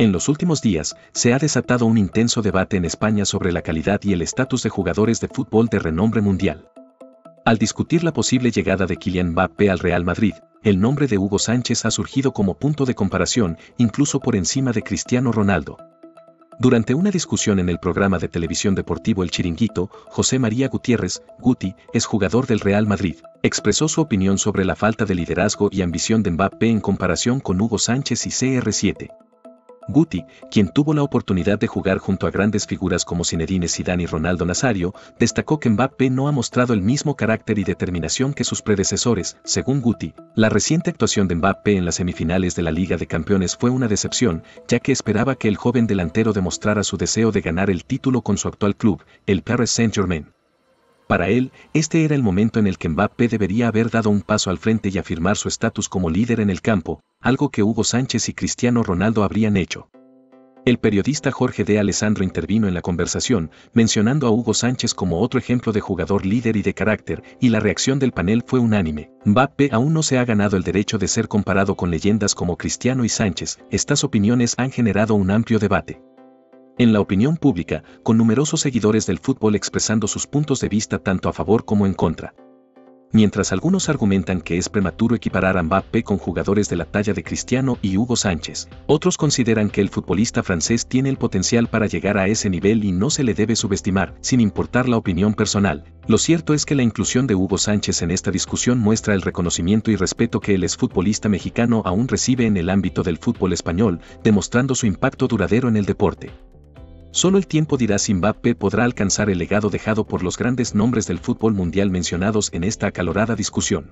En los últimos días, se ha desatado un intenso debate en España sobre la calidad y el estatus de jugadores de fútbol de renombre mundial. Al discutir la posible llegada de Kylian Mbappé al Real Madrid, el nombre de Hugo Sánchez ha surgido como punto de comparación, incluso por encima de Cristiano Ronaldo. Durante una discusión en el programa de televisión deportivo El Chiringuito, José María Gutiérrez, Guti, es jugador del Real Madrid, expresó su opinión sobre la falta de liderazgo y ambición de Mbappé en comparación con Hugo Sánchez y CR7. Guti, quien tuvo la oportunidad de jugar junto a grandes figuras como Zinedine Zidane y Ronaldo Nazario, destacó que Mbappé no ha mostrado el mismo carácter y determinación que sus predecesores. Según Guti, la reciente actuación de Mbappé en las semifinales de la Liga de Campeones fue una decepción, ya que esperaba que el joven delantero demostrara su deseo de ganar el título con su actual club, el Paris Saint-Germain. Para él, este era el momento en el que Mbappé debería haber dado un paso al frente y afirmar su estatus como líder en el campo, algo que Hugo Sánchez y Cristiano Ronaldo habrían hecho. El periodista Jorge de Alessandro intervino en la conversación, mencionando a Hugo Sánchez como otro ejemplo de jugador líder y de carácter, y la reacción del panel fue unánime. Mbappé aún no se ha ganado el derecho de ser comparado con leyendas como Cristiano y Sánchez, estas opiniones han generado un amplio debate en la opinión pública, con numerosos seguidores del fútbol expresando sus puntos de vista tanto a favor como en contra. Mientras algunos argumentan que es prematuro equiparar a Mbappé con jugadores de la talla de Cristiano y Hugo Sánchez, otros consideran que el futbolista francés tiene el potencial para llegar a ese nivel y no se le debe subestimar, sin importar la opinión personal. Lo cierto es que la inclusión de Hugo Sánchez en esta discusión muestra el reconocimiento y respeto que el exfutbolista mexicano aún recibe en el ámbito del fútbol español, demostrando su impacto duradero en el deporte. Solo el tiempo dirá si Mbappé podrá alcanzar el legado dejado por los grandes nombres del fútbol mundial mencionados en esta acalorada discusión.